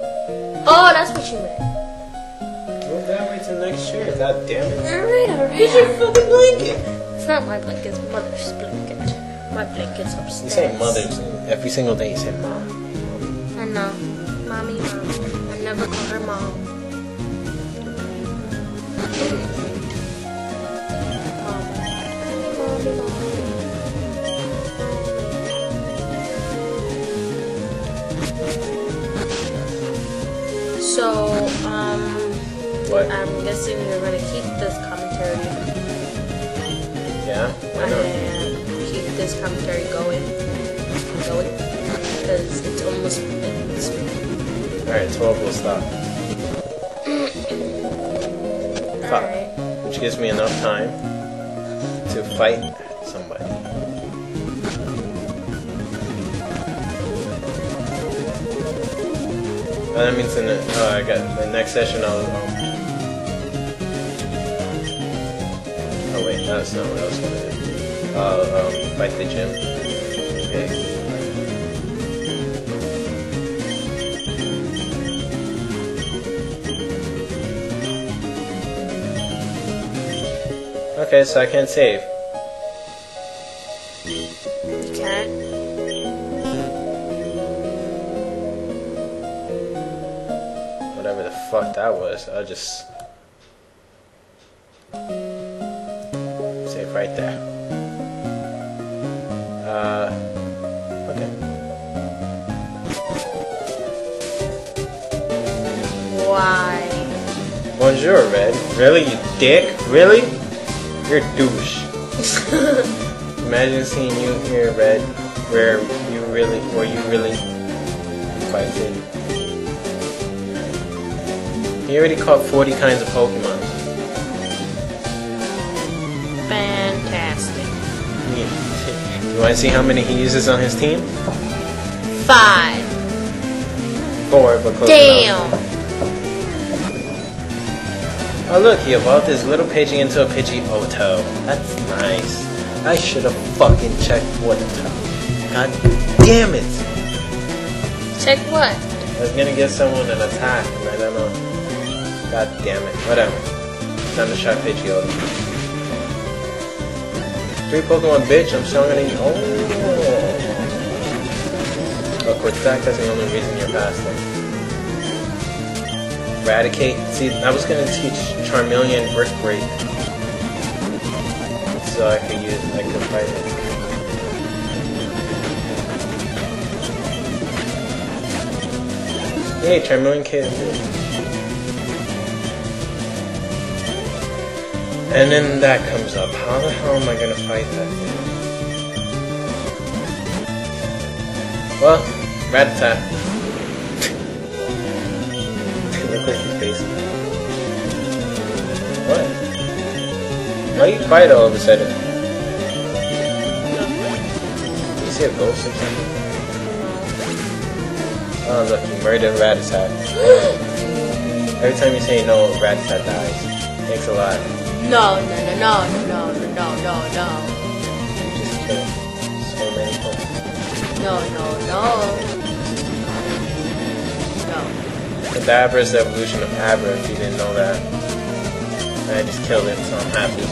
Oh, that's what you meant. Move that way to next year. God damn it. Alright, alright. Here's your fucking blanket. It's not my blanket, it's mother's blanket. My blanket's upstairs. You say mothers every single day. You say mom. I know. Mommy, mom. I never call her mom. So, um, What? I'm guessing you're gonna keep this commentary Yeah. Why not? and keep this commentary going, going, because it's almost it's All right. Twelve will stop. Alright. Which gives me enough time to fight that means in the oh, I got the next session. I'll. Um, oh wait, that's not what I was gonna do. I'll um, fight the gym. Okay. Okay, so I can't save. Whatever the fuck that was, I'll just save right there. Uh, okay. Why? Bonjour, Red. Really, you dick? Really? You're a douche. Imagine seeing you here, Red, where you really, where you really fighting. He already caught 40 kinds of Pokemon. Fantastic. You want to see how many he uses on his team? Five. Four, but close Damn. enough. Oh look, he evolved his little Pidgey into a Pidgeotto. That's nice. I should have fucking checked what God damn it! Check what? I was gonna get someone an attack, and I don't know. God damn it. Whatever. Time to try Pidgeotto. Three Pokemon, bitch. I'm use. Oh. Oh, quick attack. That's the only reason you're passing. Eradicate. See, I was gonna teach Charmeleon Brick Break. So I could use, I could fight it. Hey, Charmeleon Kid. And then that comes up. How the hell am I gonna fight that thing? Well, Rattata. Look at his face. What? Why you quiet all of a sudden? You see a ghost or something? Oh look, you murdered Rattata. Every time you say no, Rattata dies. Thanks a lot. No, no, no, no, no, no, no, no, no. You just killed so many No, no, no. No. Kadabra is the evolution of Abra, if you didn't know that. And I just killed it, so I'm happy.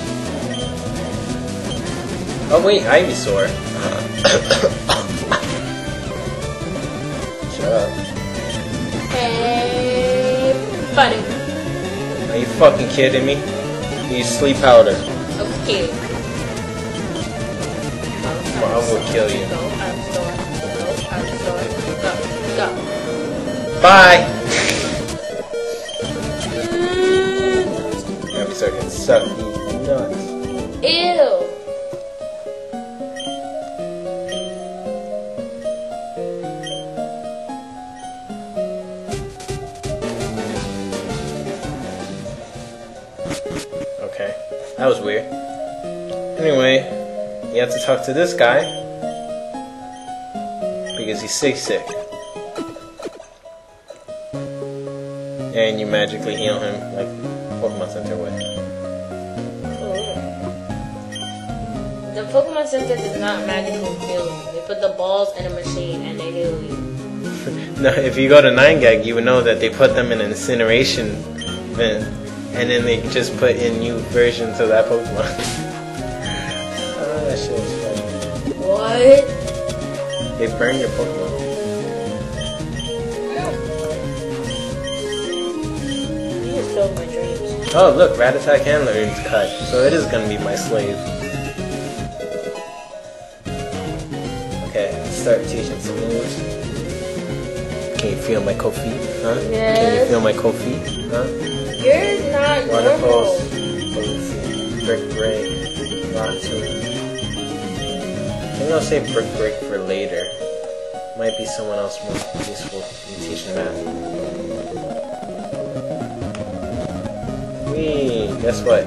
Oh wait, Ivysaur. Shut up. Hey, buddy. Are you fucking kidding me? Use sleep powder. Okay. Mom will kill you. Go, go, Bye! Every second, suck nuts. That was weird. Anyway, you have to talk to this guy because he's sick, sick, and you magically heal him like Pokemon Center would. The Pokemon Center does not magically heal you. They put the balls in a machine and they heal you. no, if you go to 9gag, you would know that they put them in an incineration vent, and then they just put in new versions of that Pokemon. oh, that shit was funny. What? They burn your Pokemon. You stole my dreams. Oh, look, Rattata can learn to cut, so it is gonna be my slave. Okay, start teaching some moves. Can you feel my cold feet? Huh? Can you feel my cold feet? Huh? You're not normal. Brick break. Ratu. Maybe I'll say brick break for later. Might be someone else more useful in teaching math. Wee, guess what?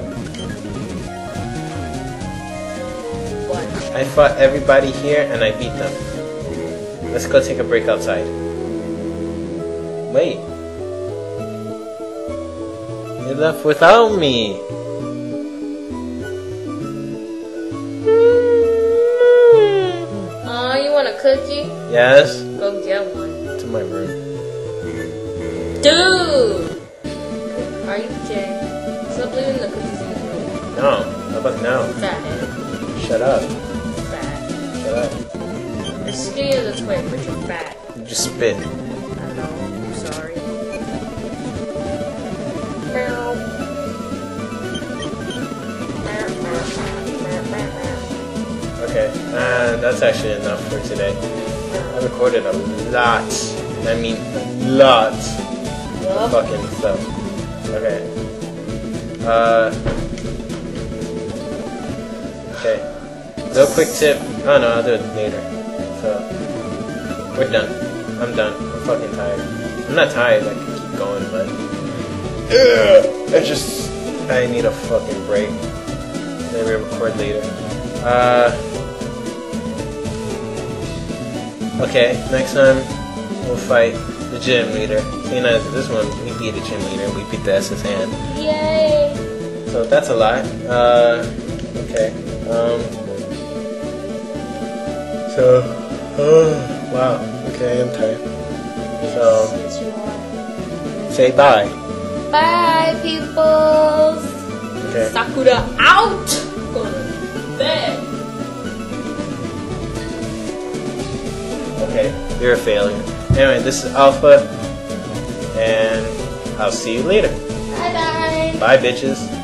What? I fought everybody here and I beat them. Let's go take a break outside. Wait. Left without me. Aw, you want a cookie? Yes? Go get one. To my room. Dude! Are you kidding? Stop leaving the cookies in the room. No. How about now? Fathead. Shut up. Fat. Shut up. As skinny as a twig, but you're fat. You just spit. I know. Okay. And that's actually enough for today. I recorded a lot. I mean, a lot. Yup. fucking stuff. Okay. Uh. Okay. Real quick tip. Oh no, I'll do it later. So, we're done. I'm done. I'm fucking tired. I'm not tired. I can keep going, but Ugh, I just I need a fucking break. Maybe record later. Uh. Okay. Next time we'll fight the gym leader. Seeing as this one we beat the gym leader, we beat the SS Anne. Yay! So that's a lot. Uh, okay. Um. So, oh, wow. Okay, I'm tired. So- Yes, you are. Say bye. Bye, peoples! Okay. Sakura out! Going to bed. Okay. You're a failure. Anyway, this is Alpha, and I'll see you later. Bye bye. Bye, bitches.